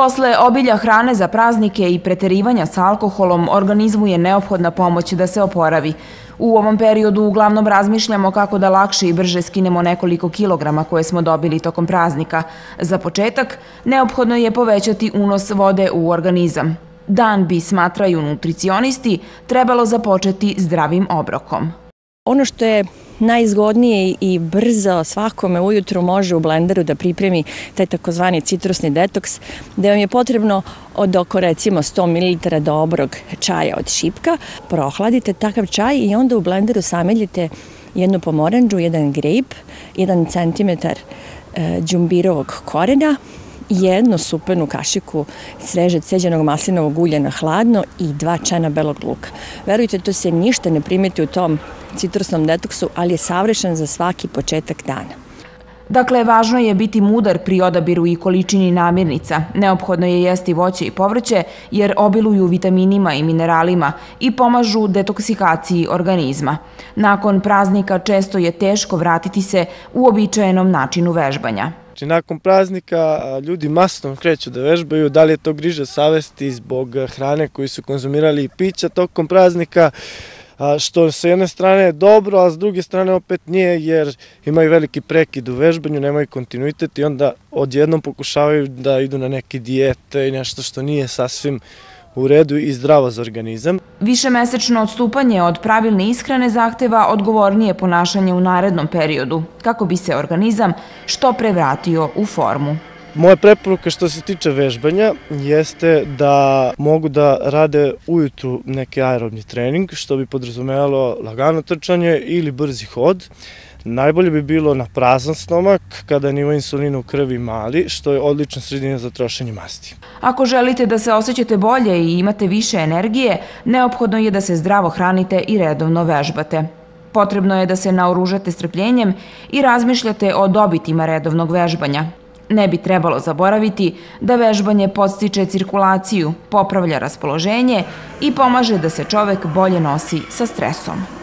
Posle obilja hrane za praznike i preterivanja sa alkoholom, organizmu je neophodna pomoć da se oporavi. U ovom periodu uglavnom razmišljamo kako da lakše i brže skinemo nekoliko kilograma koje smo dobili tokom praznika. Za početak, neophodno je povećati unos vode u organizam. Dan bi, smatraju nutricionisti, trebalo započeti zdravim obrokom. Ono što je najizgodnije i brzo svakome ujutru može u blenderu da pripremi taj takozvani citrusni detoks, da vam je potrebno od oko recimo 100 ml dobrog čaja od šipka, prohladite takav čaj i onda u blenderu sameljite jednu pomoranđu, jedan grejp, jedan centimetar e, džumbirovog korena, jednu supenu kašiku sveže ceđenog maslinovog ulja na hladno i dva čana belog luka. Verujte, to se ništa ne primeti u tom citrusnom detoksu, ali je savršen za svaki početak dana. Dakle, važno je biti mudar pri odabiru i količini namirnica. Neophodno je jesti voće i povrće jer obiluju vitaminima i mineralima i pomažu detoksikaciji organizma. Nakon praznika često je teško vratiti se u običajenom načinu vežbanja. Znači, nakon praznika ljudi masno kreću da vežbaju, da li je to griža savesti zbog hrane koju su konzumirali i pića tokom praznika, što sa jedne strane je dobro, a s druge strane opet nije, jer imaju veliki prekid u vežbanju, nemaju kontinuitet i onda odjednom pokušavaju da idu na neke dijete i nešto što nije sasvim u redu i zdravo za organizam. Višemesečno odstupanje od pravilne ishrane zahteva odgovornije ponašanje u narednom periodu, kako bi se organizam što prevratio u formu. Moja preporuka što se tiče vežbanja jeste da mogu da rade ujutru neki aerobni trening, što bi podrazumevalo lagano trčanje ili brzi hod. Najbolje bi bilo na prazan stomak kada je nivo insulina u krvi mali, što je odlična sredina za trošenje masti. Ako želite da se osjećate bolje i imate više energije, neophodno je da se zdravo hranite i redovno vežbate. Potrebno je da se naoružate strpljenjem i razmišljate o dobitima redovnog vežbanja. Ne bi trebalo zaboraviti da vežbanje podstiče cirkulaciju, popravlja raspoloženje i pomaže da se čovek bolje nosi sa stresom.